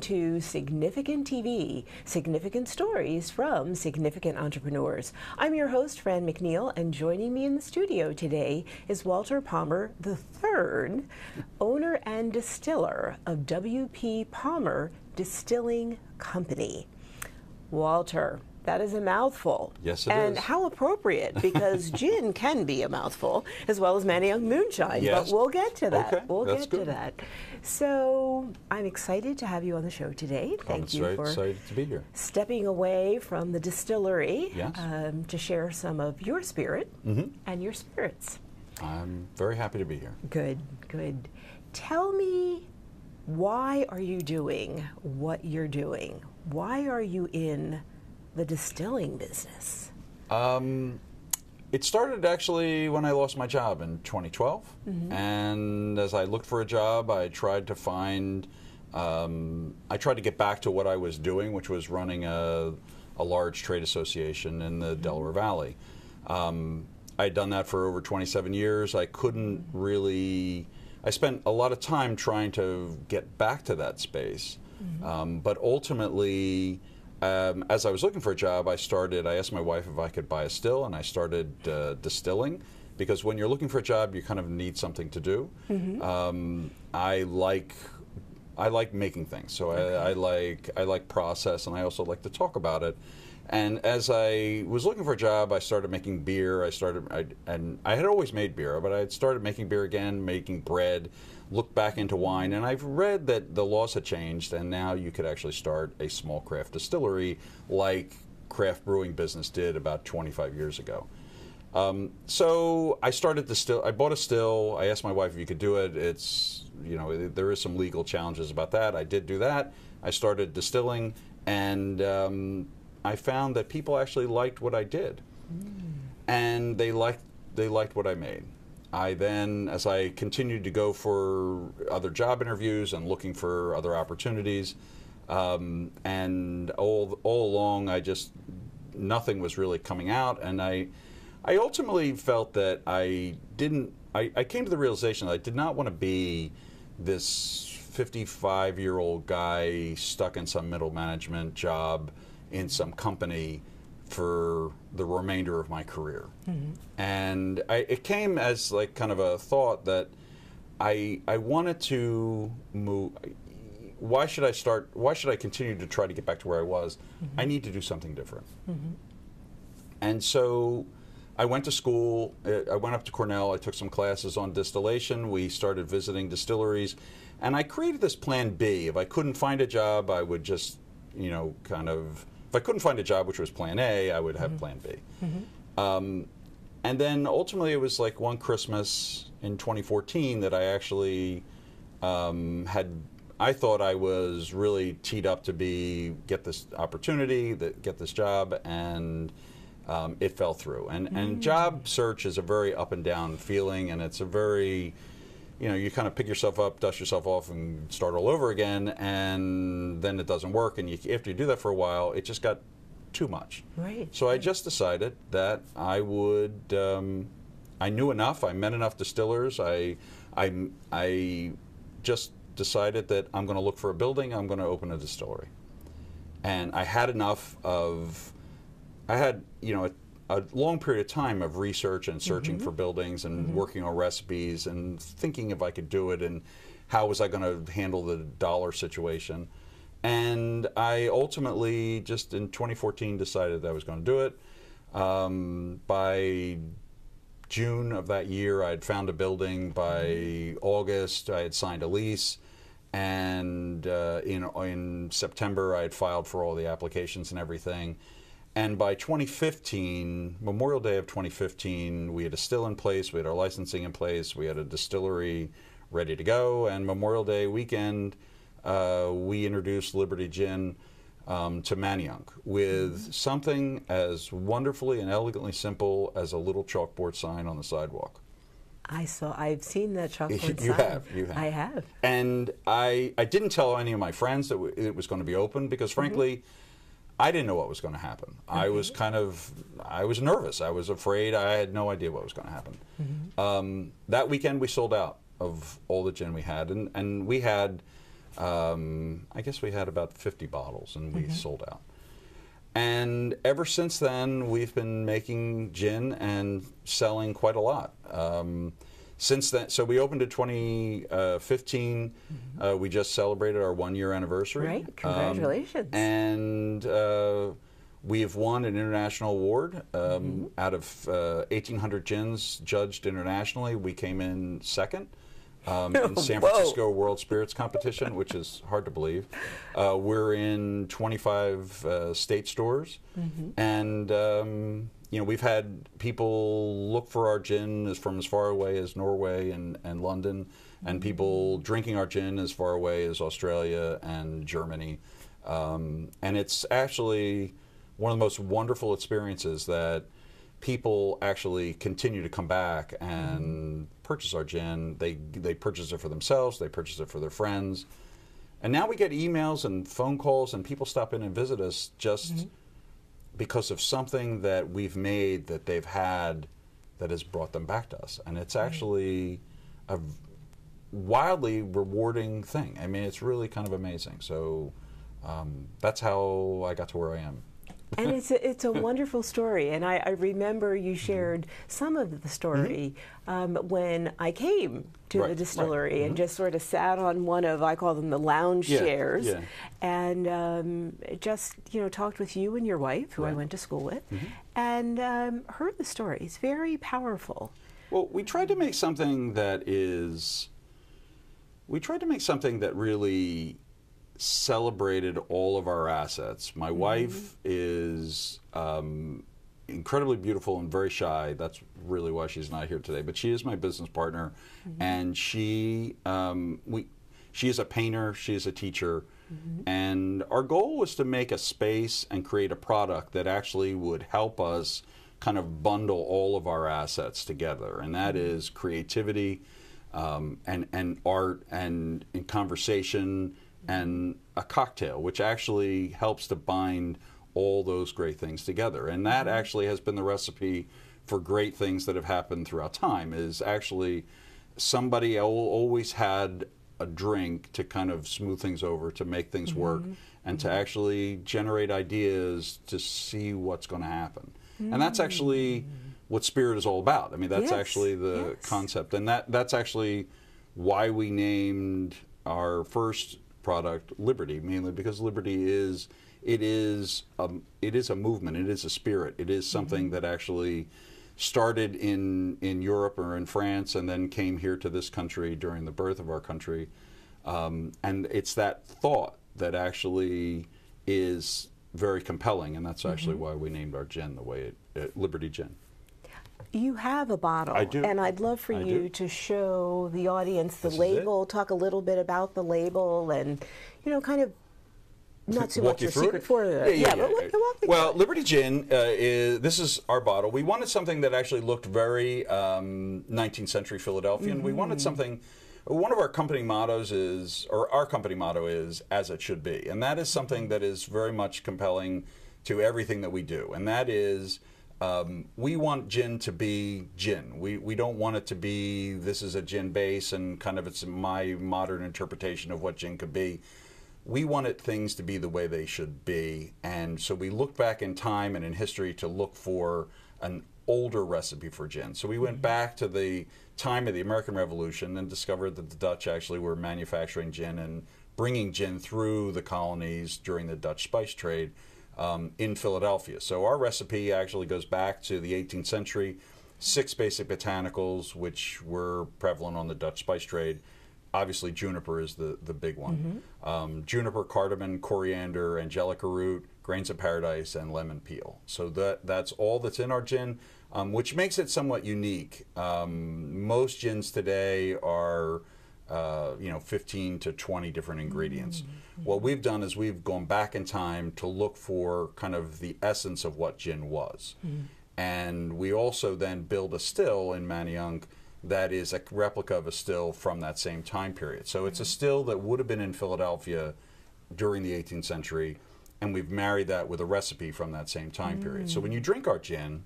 To Significant TV, significant stories from significant entrepreneurs. I'm your host, Franne McNeal, and joining me in the studio today is Walter Palmer III, owner and distiller of W.P. Palmer Distilling Company. Walter, that is a mouthful. Yes, it and is. how appropriate, because gin can be a mouthful, as well as Manayunk Moonshine. Yes. But we'll get to that. Okay, we'll get to that. So I'm excited to have you on the show today. Thank I'm you so for excited to be here. stepping away from the distillery Yes. um, to share some of your spirit Mm-hmm. and your spirits. I'm very happy to be here. Good, good. Tell me, why are you doing what you're doing? Why are you in the distilling business? Um, it started actually when I lost my job in 2012, and as I looked for a job, I tried to find. Um, I tried to get back to what I was doing, which was running a, a large trade association in the Delaware Valley. Um, I had done that for over 27 years. I couldn't really. I spent a lot of time trying to get back to that space, um, but ultimately. Um, as I was looking for a job, I started. I asked my wife if I could buy a still, and I started uh, distilling because when you're looking for a job, you kind of need something to do. Um, I like I like making things, so I, I like I like process, and I also like to talk about it. And as I was looking for a job, I started making beer. I started, I, and I had always made beer, but I had started making beer again, making bread. Looked back into wine, and I've read that the laws have changed, and now you could actually start a small craft distillery, like craft brewing business did about 25 years ago. Um, so I started to still. I bought a still. I asked my wife if you could do it. It's you know there is some legal challenges about that. I did do that. I started distilling, and um, I found that people actually liked what I did, and they liked they liked what I made. I then, as I continued to go for other job interviews and looking for other opportunities, um, and all all along, I just nothing was really coming out, and I I ultimately felt that I didn't. I, I came to the realization that I did not want to be this 55 year old guy stuck in some middle management job in some company for the remainder of my career. Mm-hmm. And I, it came as like kind of a thought that I I wanted to move. Why should I start? Why should I continue to try to get back to where I was? Mm-hmm. I need to do something different. Mm-hmm. And so I went to school. uh, I went up to Cornell. I took some classes on distillation. We started visiting distilleries. And I created this plan B. If I couldn't find a job, I would just, you know, kind of, I couldn't find a job, which was plan A, I would have plan B. Um, and then ultimately, it was like one Christmas in 2014 that I actually um, had. I thought I was really teed up to be get this opportunity, that get this job, and um, it fell through. And and job search is a very up and down feeling, and it's a very you know, you kind of pick yourself up, dust yourself off, and start all over again, and then it doesn't work. And you, after you do that for a while, it just got too much. Right. So I just decided that I would. Um, I knew enough. I met enough distillers. I, I, I just decided that I'm going to look for a building. I'm going to open a distillery, and I had enough of. I had you know a, long period of time of research and searching for buildings and working on recipes and thinking if I could do it and how was I going to handle the dollar situation. And I ultimately just in 2014 decided that I was going to do it. Um, by June of that year, I had found a building. By August, I had signed a lease, and uh, in in September, I had filed for all the applications and everything. And by 2015, Memorial Day of 2015, we had a still in place, we had our licensing in place, we had a distillery ready to go, and Memorial Day weekend, uh, we introduced Liberty Gin um, to Manayunk with something as wonderfully and elegantly simple as a little chalkboard sign on the sidewalk. I saw. I've seen that chalkboard sign. You sign. have, you have. I have. And I, I didn't tell any of my friends that w- it was going to be open because, frankly, I didn't know what was going to happen. I was kind of, I was nervous. I was afraid. I had no idea what was going to happen. Um, that weekend, we sold out of all the gin we had, and and we had Um, I guess we had about 50 bottles and we sold out. And ever since then, we've been making gin and selling quite a lot. Um, since then, so we opened in 2015. Uh, we just celebrated our one year anniversary. Right. Um, Congratulations. and uh, we have won an international award um, out of uh, 1,800 gins judged internationally. We came in second. Um, in San. Francisco World Spirits Competition, which is hard to believe. Uh, we're in 25 uh, state stores, and um, you know we've had people look for our gin as from as far away as Norway and, and London, and mm-hmm. people drinking our gin as far away as Australia and Germany, um, and it's actually one of the most wonderful experiences that people actually continue to come back and mm-hmm. purchase our gin. They they purchase it for themselves. They purchase it for their friends, and now we get emails and phone calls, and people stop in and visit us just mm-hmm. Because of something that we've made that they've had that has brought them back to us, and it's actually a wildly rewarding thing. I mean, it's really kind of amazing. So um, that's how I got to where I am. And it's a, it's a wonderful story. And I, I remember you Mm-hmm. shared some of the story um, when I came to Right, the right. distillery and just sort of sat on one of I call them the lounge Yeah, chairs, yeah. and um, just you know talked with you and your wife, who I Right. Mm-hmm. went to school with, and um, heard the story. It's very powerful. Well, we tried to make something that is. We tried to make something that really celebrated all of our assets. My wife is um, incredibly beautiful and very shy. That's really why she's not here today. But she is my business partner, and she um, we she is a painter. She is a teacher. And our goal was to make a space and create a product that actually would help us kind of bundle all of our assets together, and that is creativity, um, and and art, and, and conversation, and a cocktail, which actually helps to bind all those great things together. And that mm-hmm. actually has been the recipe for great things that have happened throughout time. Is actually somebody always had a drink to kind of smooth things over, to make things mm-hmm. work, and to mm-hmm. actually generate ideas to see what's going to happen. And that's actually mm. what spirit is all about. I mean, that's Yes, actually the yes. concept, and that that's actually why we named our first product Liberty, mainly because Liberty is it is um, it is a movement, it is a spirit, it is something that actually started in in Europe or in France and then came here to this country during the birth of our country, um, and it's that thought that actually is very compelling, and that's actually why we named our gin the way it, it Liberty Gin. You have a bottle, I do. and I'd love for I you do. to show the audience the This label. Talk a little bit about the label, and you know, kind of not too much you your through secret it? for the but walk, well, Liberty Gin uh, is this is our bottle. We wanted something that actually looked very um, 19th century Philadelphian. We Mm-hmm. wanted something. One of our company mottos is, or our company motto is, "As it should be," and that is something that is very much compelling to everything that we do, and that is. Um, we want gin to be gin. We, we don't want it to be this is a gin base and kind of it's my modern interpretation of what gin could be we wanted things to be the way they should be. And so we looked back in time and in history to look for an older recipe for gin. So we went back to the time of the American Revolution and discovered that the Dutch actually were manufacturing gin and bringing gin through the colonies during the Dutch spice trade um, in Philadelphia. So our recipe actually goes back to the 18th century. Six basic botanicals, which were prevalent on the Dutch spice trade obviously juniper is the, the big one. Um, juniper, cardamom, coriander, angelica root, grains of paradise, and lemon peel. So that that's all that's in our gin, um, which makes it somewhat unique. Um, most gins today are uh, you know 15 to 20 different ingredients. Mm, what we've done is we've gone back in time to look for kind of the essence of what gin was. Mm. And we also then build a still in Manayunk that is a replica of a still from that same time period. So it's a still that would have been in Philadelphia during the 18th century, and we've married that with a recipe from that same time period. So mm. when you drink our gin,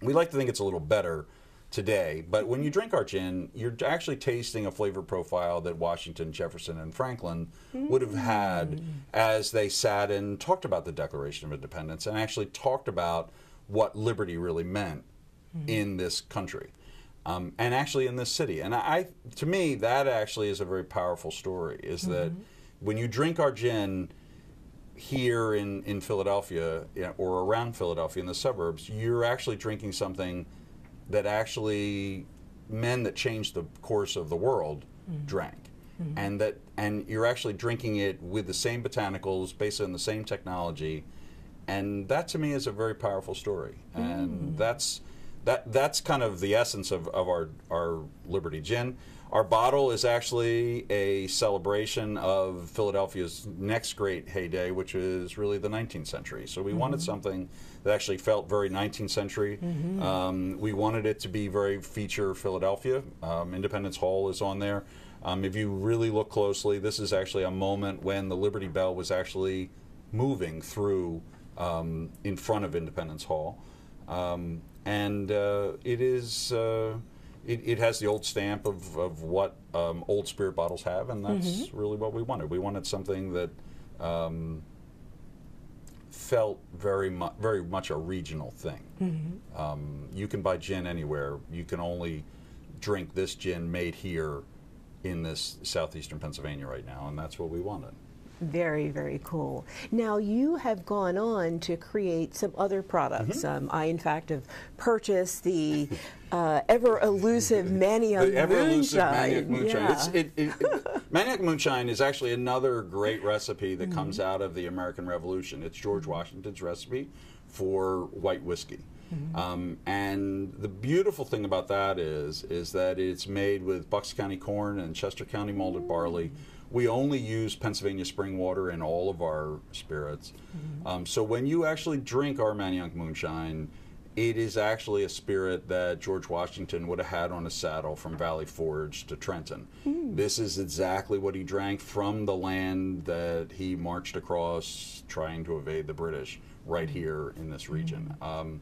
we like to think it's a little better today. But when you drink our gin, you're actually tasting a flavor profile that Washington, Jefferson, and Franklin would have had mm. as they sat and talked about the Declaration of Independence and actually talked about what liberty really meant hmm. in this country. Um, and actually in this city, and I, to me, that actually is a very powerful story. Is that mm-hmm. when you drink our gin, here in, in Philadelphia you know, or around Philadelphia in the suburbs, you're actually drinking something that actually men that changed the course of the world mm-hmm. drank. Mm-hmm. And that and you're actually drinking it with the same botanicals, based on the same technology. And that to me is a very powerful story. And mm. that's that that's kind of the essence of, of our, our Liberty Gin. Our bottle is actually a celebration of Philadelphia's next great heyday, which is really the 19th century. So we wanted something that actually felt very 19th century. Um, we wanted it to be very feature Philadelphia. Um, Independence Hall is on there. Um, if you really look closely, this is actually a moment when the Liberty Bell was actually moving through um, in front of Independence Hall. Um, and uh, it is uh, it, it has the old stamp of, of what um, old spirit bottles have, and that's really what we wanted. We wanted something that um, felt very much very much a regional thing. Um, you can buy gin anywhere. You can only drink this gin made here in this southeastern Pennsylvania right now, and that's what we wanted. Very, very cool. Now, you have gone on to create some other products. Mm-hmm. Um, I, in fact, have purchased the uh, ever elusive Maniac the ever elusive Moonshine. Maniac Moonshine. Yeah. It's, it, it, it- Maniac Moonshine is actually another great recipe Mm-hmm. that comes out of the American Revolution. It's George Washington's recipe for white whiskey. Mm-hmm. Um, and the beautiful thing about that is, is that it's made with Bucks County corn and Chester County malted barley. We only use Pennsylvania spring water in all of our spirits. Mm-hmm. Um, so when you actually drink our Maniac Moonshine, it is actually a spirit that George Washington would have had on a saddle from Valley Forge to Trenton. This is exactly what he drank from the land that he marched across trying to evade the British right here in this region. Um,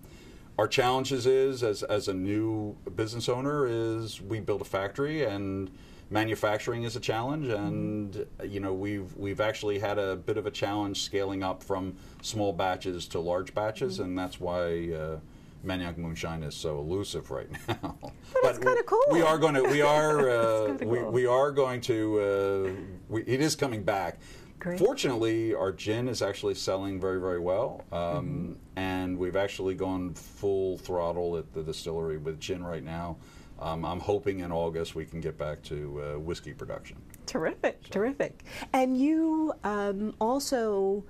our challenges is as, as a new business owner is we build a factory and manufacturing is a challenge and you know we've we've actually had a bit of a challenge scaling up from small batches to large batches and that's why uh, Maniac Moonshine is so elusive right now. But it's kinda cool. We are going to. We are. Uh, we, cool. we are going to. Uh, we, it is coming back. Great. Fortunately, our gin is actually selling very, very well, um, Mm-hmm. and we've actually gone full throttle at the distillery with gin right now. Um, I'm hoping in August we can get back to uh, whiskey production. Terrific, terrific. And you um, also,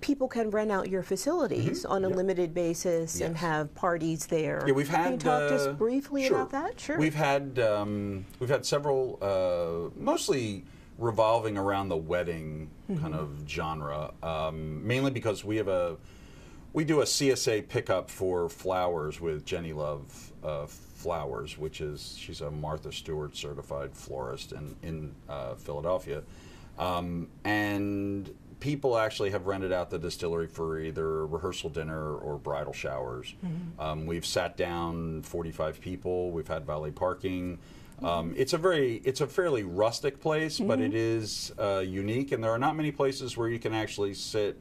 people can rent out your facilities on a yep. limited basis and have parties there. Yeah, we've had. Can you talk uh, us briefly sure. about that? Sure. We've had um, we've had several, uh, mostly revolving around the wedding Mm-hmm. kind of genre, um, mainly because we have a we do a CSA pickup for flowers with Jenny Love uh, Flowers, which is she's a Martha Stewart certified florist in in uh, Philadelphia, um, and people actually have rented out the distillery for either rehearsal dinner or bridal showers. Um, we've sat down 45 people. We've had valet parking. Um, it's a very, it's a fairly rustic place, but it is uh, unique, and there are not many places where you can actually sit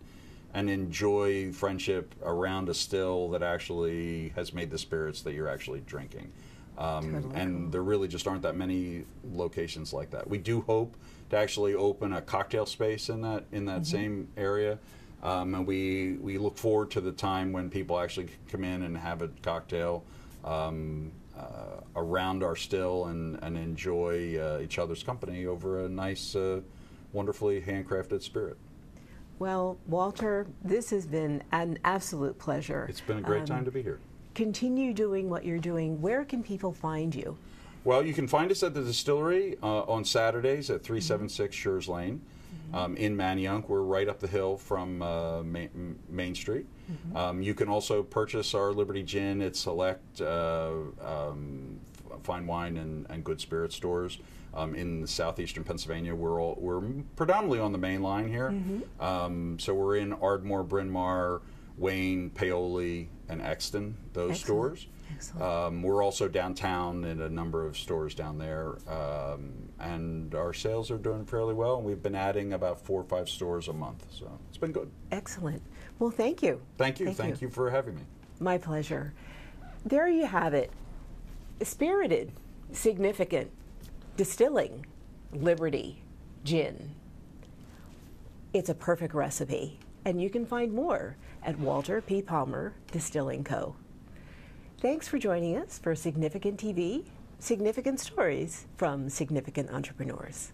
and enjoy friendship around a still that actually has made the spirits that you're actually drinking. Um, Totally and there really just aren't that many locations like that. We do hope to actually open a cocktail space in that in that same area, um, and we we look forward to the time when people actually come in and have a cocktail. Um, uh, around our still and, and enjoy uh, each other's company over a nice, uh, wonderfully handcrafted spirit. Well, Walter, this has been an absolute pleasure. It's been a great Um, time to be here. Continue doing what you're doing. Where can people find you? Well, you can find us at the distillery uh, on Saturdays at 376 Shurs Lane um, in Manayunk. We're right up the hill from uh, Main, Main Street. Um, you can also purchase our Liberty Gin at select uh, um, fine wine and, and good spirit stores um, in southeastern Pennsylvania. We're all, we're predominantly on the main line here, um, so we're in Ardmore, Bryn Mawr. Wayne, Paoli, and Exton, those Excellent. stores. Excellent. Um, we're also downtown in a number of stores down there, um, and our sales are doing fairly well. And we've been adding about four or five stores a month, so it's been good. Excellent. Well, thank you. Thank you, thank, you for having me. My pleasure. There you have it. Spirited, significant, distilling, Liberty, gin. It's a perfect recipe, and you can find more at Walter P. Palmer Distilling Co. Thanks for joining us for Significant TV, Significant Stories from Significant Entrepreneurs.